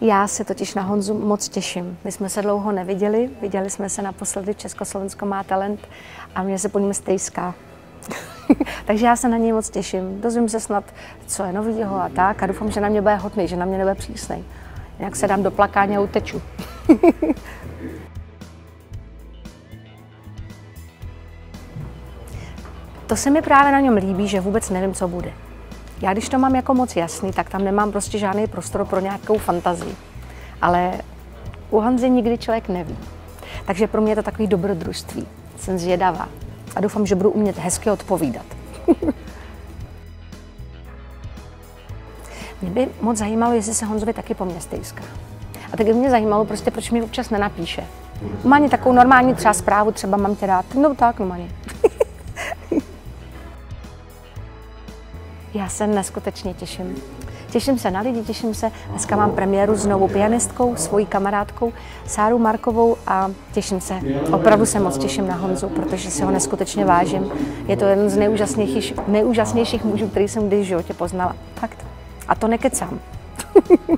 Já se totiž na Honzu moc těším. My jsme se dlouho neviděli, viděli jsme se naposledy Československo má talent a mě se po něm stejská. Takže já se na něj moc těším. Dozvím se snad, co je novýho a tak a doufám, že na mě bude hodný, že na mě nebude přísnej. Jinak se dám do plakání a uteču. to se mi právě na něm líbí, že vůbec nevím, co bude. Já když to mám jako moc jasný, tak tam nemám prostě žádný prostor pro nějakou fantazii. Ale u Honzy nikdy člověk neví. Takže pro mě je to takový dobrodružství. Jsem zvědavá a doufám, že budu umět hezky odpovídat. mě by moc zajímalo, jestli se Honzovi taky po mně stejská. A tak by mě zajímalo prostě, proč mi občas nenapíše. Má takovou normální třeba zprávu, třeba mám tě rád. No tak, no. Já se neskutečně těším. Těším se na lidi, těším se. Dneska mám premiéru s novou pianistkou, svojí kamarádkou Sáru Markovou a těším se. Opravdu se moc těším na Honzu, protože si ho neskutečně vážím. Je to jeden z nejúžasnějších, nejúžasnějších mužů, který jsem kdy v životě poznala. Fakt. A to nekecám.